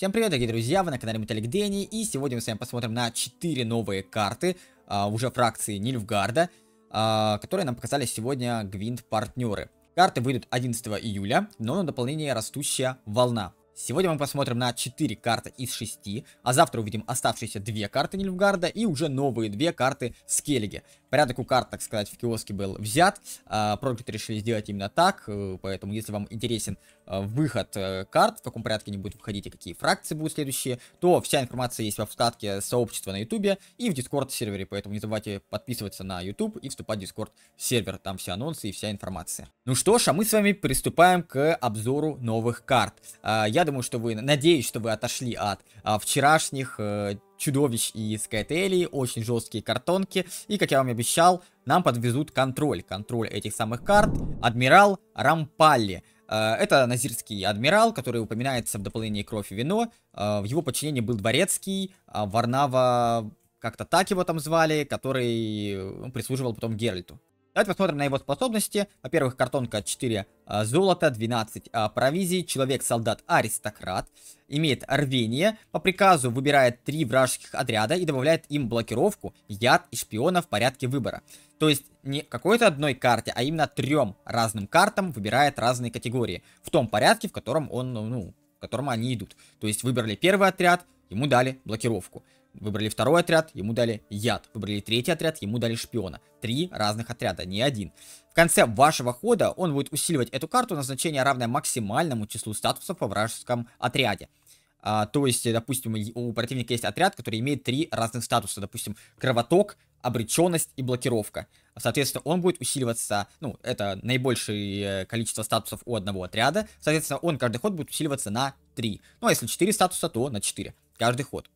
Всем привет, дорогие друзья, вы на канале Металлик Дэнни, и сегодня мы с вами посмотрим на 4 новые карты, а, уже фракции Нильфгарда, а, которые нам показали сегодня Гвинт-партнеры. Карты выйдут 11 июля, но на дополнение растущая волна. Сегодня мы посмотрим на 4 карты из 6, а завтра увидим оставшиеся 2 карты Нильфгарда и уже новые 2 карты Скеллиги. Порядок у карт, так сказать, в киоске был взят, а, проекты решили сделать именно так, э, поэтому если вам интересен выход э, карт, в каком порядке они будут выходить и какие фракции будут следующие, то вся информация есть во вкладке сообщества на ютубе и в дискорд сервере, поэтому не забывайте подписываться на ютуб и вступать в дискорд сервер, там все анонсы и вся информация. Ну что ж, а мы с вами приступаем к обзору новых карт. А, я думаю, что вы, надеюсь, что вы отошли от а, вчерашних э, чудовищ и скайтелей, очень жесткие картонки, и, как я вам обещал, нам подвезут контроль, контроль этих самых карт, адмирал Рампалли. Э, это назирский адмирал, который упоминается в дополнении «Кровь и вино». Э, в его подчинении был дворецкий, Варнава, как-то так его там звали, который прислуживал потом Геральту. Давайте посмотрим на его способности. Во-первых, картонка 4 а, золота, 12 а, провизий, человек-солдат-аристократ, имеет рвение, по приказу выбирает 3 вражеских отряда и добавляет им блокировку, яд и шпиона в порядке выбора. То есть не какой-то одной карте, а именно трем разным картам выбирает разные категории. В том порядке, в котором он, ну, в котором они идут. То есть выбрали первый отряд, ему дали блокировку. Выбрали второй отряд, ему дали яд. Выбрали третий отряд, ему дали шпиона. Три разных отряда, не один. В конце вашего хода он будет усиливать эту карту на значение равное максимальному числу статусов во вражеском отряде. А, то есть, допустим, у противника есть отряд, который имеет три разных статуса. Допустим, кровоток, обреченность и блокировка. Соответственно, он будет усиливаться, ну, это наибольшее количество статусов у одного отряда. Соответственно, он каждый ход будет усиливаться на 3. Ну, а если 4 статуса, то на 4. Каждый ход.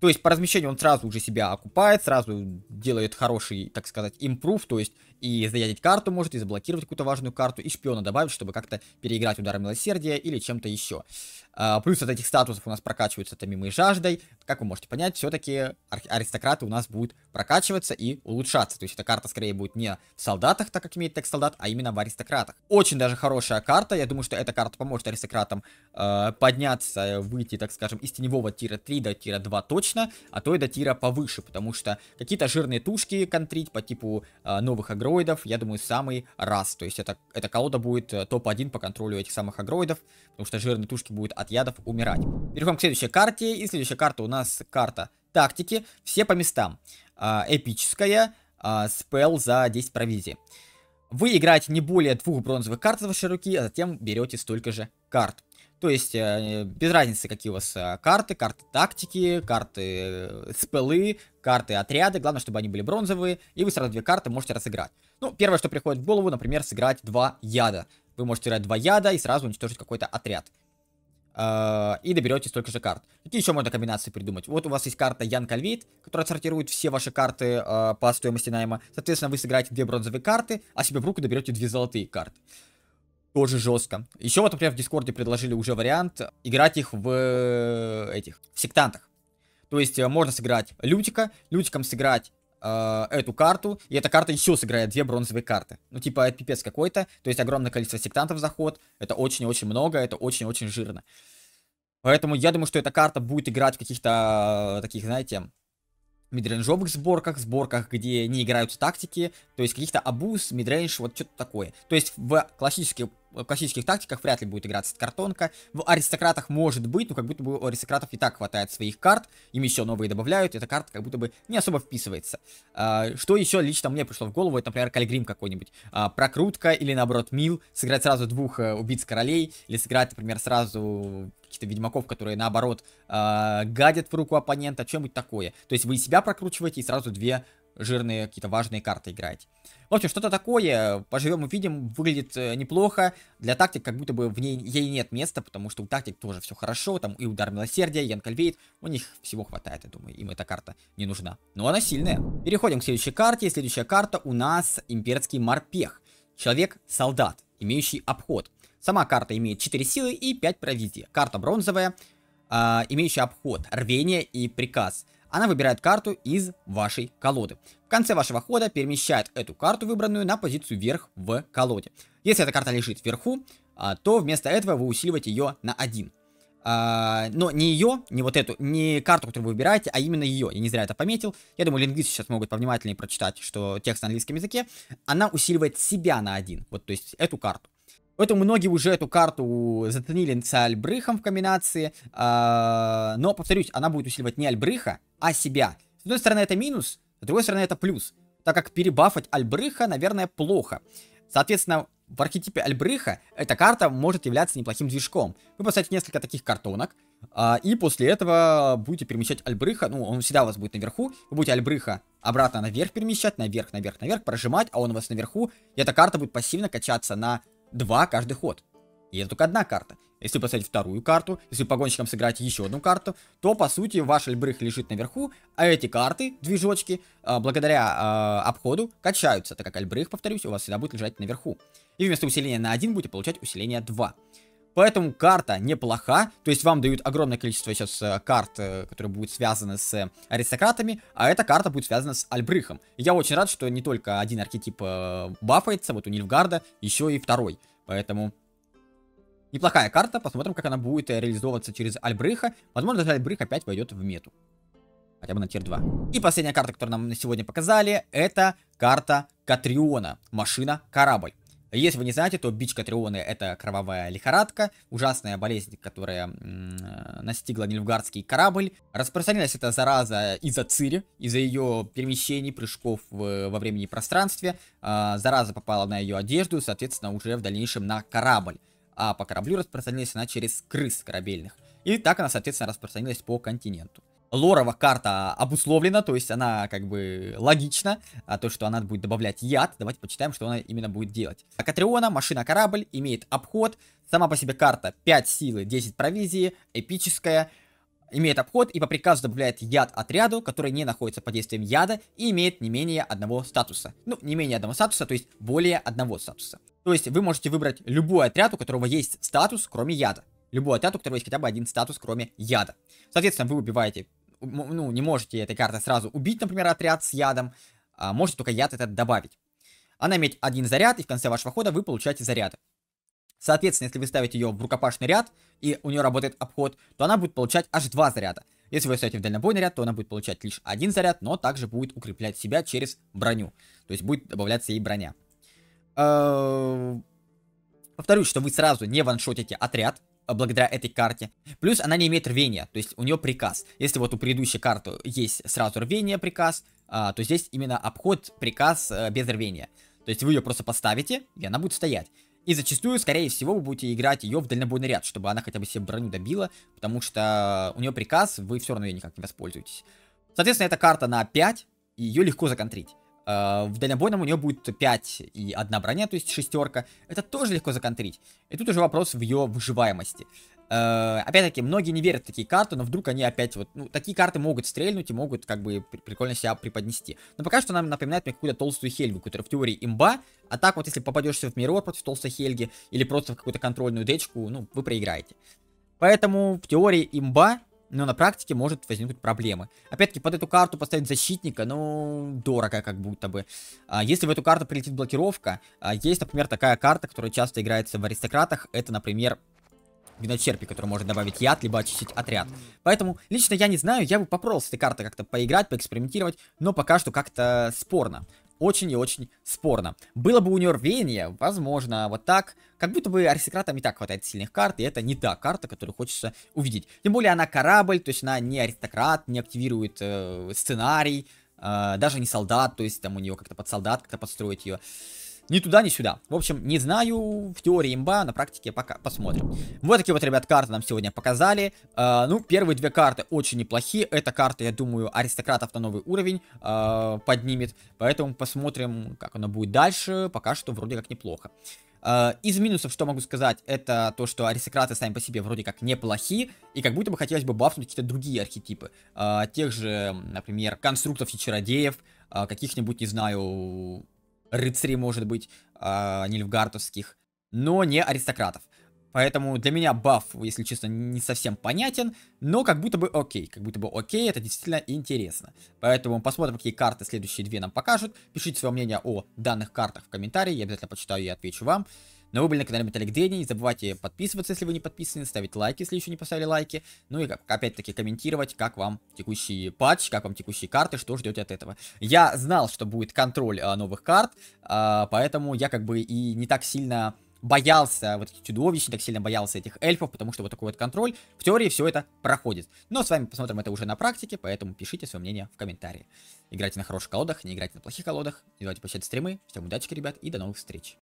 То есть по размещению он сразу уже себя окупает, сразу делает хороший, так сказать, импрув, то есть и заядить карту может, и заблокировать какую-то важную карту, и шпиона добавить, чтобы как-то переиграть удары милосердия или чем-то еще. А, плюс от этих статусов у нас прокачиваются томимой жаждой. Как вы можете понять, все-таки аристократы у нас будут прокачиваться и улучшаться. То есть эта карта скорее будет не в солдатах, так как имеет текст солдат, а именно в аристократах. Очень даже хорошая карта. Я думаю, что эта карта поможет аристократам э, подняться, выйти, так скажем, из теневого тира 3 до тира 2 точно, а то и до тира повыше, потому что какие-то жирные тушки контрить по типу э, новых агроидов, я думаю, самый раз. То есть это, эта колода будет э, топ-1 по контролю этих самых агроидов, потому что жирные тушки будут от ядов умирать. Переходим к следующей карте. И следующая карта у нас карта тактики. Все по местам. А, эпическая. А, спел за 10 провизий. Вы играете не более двух бронзовых карт из вашей руки, а затем берете столько же карт. То есть, э, без разницы, какие у вас э, карты, карты тактики, карты э, спелы, карты отряды. Главное, чтобы они были бронзовые, и вы сразу две карты можете разыграть. Ну, первое, что приходит в голову, например, сыграть два яда. Вы можете играть два яда и сразу уничтожить какой-то отряд. И доберете столько же карт. Какие еще можно комбинации придумать? Вот у вас есть карта Ян Кальвейт, которая сортирует все ваши карты по стоимости найма. Соответственно, вы сыграете две бронзовые карты, а себе в руку доберете две золотые карты. Тоже жестко. Еще вот, например, в Дискорде предложили уже вариант играть их в э, этих, в сектантах. То есть э, можно сыграть Лютика, Лютиком сыграть э, эту карту, и эта карта еще сыграет две бронзовые карты. Ну, типа, это пипец какой-то, то есть огромное количество сектантов заход, это очень-очень много, это очень-очень жирно. Поэтому я думаю, что эта карта будет играть в каких-то таких, знаете, мидренжовых сборках, сборках, где не играют тактики, то есть каких-то абуз, мидрейндж, вот что-то такое. То есть в классических в классических тактиках вряд ли будет играться картонка. В аристократах может быть, но как будто бы у аристократов и так хватает своих карт. Им еще новые добавляют, эта карта как будто бы не особо вписывается. А, что еще лично мне пришло в голову, это, например, Кальгрим какой-нибудь. А, прокрутка или, наоборот, мил. Сыграть сразу двух а, убийц королей. Или сыграть, например, сразу каких-то ведьмаков, которые, наоборот, а, гадят в руку оппонента, что-нибудь такое. То есть вы себя прокручиваете и сразу две жирные, какие-то важные карты играете. В общем, что-то такое, поживем увидим, выглядит э, неплохо. Для тактик как будто бы в ней ей нет места, потому что у тактик тоже все хорошо. Там и удар милосердия, и Янкальвейт, у них всего хватает, я думаю, им эта карта не нужна. Но она сильная. Переходим к следующей карте. Следующая карта у нас имперский морпех. Человек-солдат, имеющий обход. Сама карта имеет 4 силы и 5 провизии. Карта бронзовая, э, имеющая обход, рвение и приказ она выбирает карту из вашей колоды. В конце вашего хода перемещает эту карту выбранную на позицию вверх в колоде. Если эта карта лежит вверху, а, то вместо этого вы усиливаете ее на 1. А, но не ее, не вот эту, не карту, которую вы выбираете, а именно ее. Я не зря это пометил. Я думаю, лингвисты сейчас могут повнимательнее прочитать, что текст на английском языке. Она усиливает себя на один. Вот, то есть, эту карту. Поэтому многие уже эту карту заценили с Альбрыхом в комбинации. А, но, повторюсь, она будет усиливать не Альбрыха, а себя. С одной стороны, это минус, с другой стороны, это плюс. Так как перебафать Альбрыха, наверное, плохо. Соответственно, в архетипе Альбрыха эта карта может являться неплохим движком. Вы поставите несколько таких картонок, а, и после этого будете перемещать Альбрыха, ну, он всегда у вас будет наверху, вы будете Альбрыха обратно наверх перемещать, наверх, наверх, наверх, прожимать, а он у вас наверху, и эта карта будет пассивно качаться на 2 каждый ход. И это только одна карта. Если вы поставите вторую карту, если вы погонщиком сыграете еще одну карту, то, по сути, ваш Альбрых лежит наверху, а эти карты, движочки, а, благодаря э, обходу качаются, так как Альбрых, повторюсь, у вас всегда будет лежать наверху. И вместо усиления на 1 будете получать усиление 2. Поэтому карта неплоха, то есть вам дают огромное количество сейчас э, карт, э, которые будут связаны с аристократами, а эта карта будет связана с Альбрыхом. И я очень рад, что не только один архетип э, бафается, вот у Нильфгарда, еще и второй. Поэтому Неплохая карта, посмотрим, как она будет реализовываться через Альбрыха. Возможно, даже Альбрых опять войдет в мету. Хотя бы на тир 2. И последняя карта, которую нам на сегодня показали, это карта Катриона. Машина-корабль. Если вы не знаете, то бич Катрионы это кровавая лихорадка, ужасная болезнь, которая настигла Нильфгардский корабль. Распространилась эта зараза из-за Цири, из-за ее перемещений, прыжков в, во времени и пространстве. А, зараза попала на ее одежду, соответственно, уже в дальнейшем на корабль а по кораблю распространилась она через крыс корабельных. И так она, соответственно, распространилась по континенту. Лорова карта обусловлена, то есть она как бы логична, а то, что она будет добавлять яд. Давайте почитаем, что она именно будет делать. Катриона, машина-корабль, имеет обход. Сама по себе карта 5 силы, 10 провизии, эпическая. Имеет обход и по приказу добавляет яд отряду, который не находится под действием яда и имеет не менее одного статуса. Ну, не менее одного статуса, то есть более одного статуса. То есть вы можете выбрать любой отряд, у которого есть статус, кроме яда. Любой отряд, у которого есть хотя бы один статус, кроме яда. Соответственно, вы убиваете, ну, не можете этой картой сразу убить, например, отряд с ядом, а можете только яд этот добавить. Она имеет один заряд, и в конце вашего хода вы получаете заряды. Соответственно, если вы ставите ее в рукопашный ряд, и у нее работает обход, то она будет получать аж два заряда. Если вы ставите в дальнобойный ряд, то она будет получать лишь один заряд, но также будет укреплять себя через броню. То есть будет добавляться ей броня. Э, повторюсь, что вы сразу не ваншотите отряд, благодаря этой карте. Плюс она не имеет рвения, то есть у нее приказ. Если вот у предыдущей карты есть сразу рвение приказ, а, то здесь именно обход приказ а, без рвения. То есть вы ее просто поставите, и она будет стоять. И зачастую, скорее всего, вы будете играть ее в дальнобойный ряд, чтобы она хотя бы себе броню добила, потому что у нее приказ, вы все равно ее никак не воспользуетесь. Соответственно, эта карта на 5, и ее легко законтрить. Э, в дальнобойном у нее будет 5 и одна броня, то есть шестерка. Это тоже легко законтрить. И тут уже вопрос в ее выживаемости. Uh, опять-таки, многие не верят в такие карты, но вдруг они опять вот, ну, такие карты могут стрельнуть и могут как бы прикольно себя преподнести. Но пока что нам напоминает мне какую-то толстую Хельгу, которая в теории имба, а так вот если попадешься в миррор против толстой Хельги или просто в какую-то контрольную дечку, ну, вы проиграете. Поэтому в теории имба, но на практике может возникнуть проблемы. Опять-таки, под эту карту поставить защитника, ну, дорого как будто бы. А, если в эту карту прилетит блокировка, а, есть, например, такая карта, которая часто играется в аристократах, это, например, виночерпи, который может добавить яд, либо очистить отряд. Поэтому, лично я не знаю, я бы попробовал с этой картой как-то поиграть, поэкспериментировать, но пока что как-то спорно очень и очень спорно. Было бы у нее рвение, возможно, вот так. Как будто бы аристократам не так хватает сильных карт, и это не та карта, которую хочется увидеть. Тем более она корабль, то есть она не аристократ, не активирует э, сценарий, э, даже не солдат, то есть там у нее как-то под солдат как-то подстроить ее. Ни туда, ни сюда. В общем, не знаю, в теории имба, на практике пока посмотрим. Вот такие вот, ребят, карты нам сегодня показали. Э, ну, первые две карты очень неплохие. Эта карта, я думаю, аристократов на новый уровень э, поднимет. Поэтому посмотрим, как она будет дальше. Пока что вроде как неплохо. Uh, из минусов, что могу сказать, это то, что аристократы сами по себе вроде как неплохи, и как будто бы хотелось бы бафнуть какие-то другие архетипы. Тех же, например, конструктов и чародеев, каких-нибудь, не знаю, рыцарей, может быть, э, нильфгартовских, но не аристократов. Поэтому для меня баф, если честно, не совсем понятен, но как будто бы окей. Как будто бы окей, это действительно интересно. Поэтому посмотрим, какие карты следующие две нам покажут. Пишите свое мнение о данных картах в комментарии, я обязательно почитаю и отвечу вам. Но вы были на канале Металлик Дэнни, не забывайте подписываться, если вы не подписаны, ставить лайки, если еще не поставили лайки. Ну и опять-таки комментировать, как вам текущий патч, как вам текущие карты, что ждете от этого. Я знал, что будет контроль а, новых карт, а, поэтому я как бы и не так сильно боялся вот этих чудовищ, не так сильно боялся этих эльфов, потому что вот такой вот контроль, в теории все это проходит. Но с вами посмотрим это уже на практике, поэтому пишите свое мнение в комментарии. Играйте на хороших колодах, не играйте на плохих колодах, не забывайте посещать стримы. Всем удачи, ребят, и до новых встреч.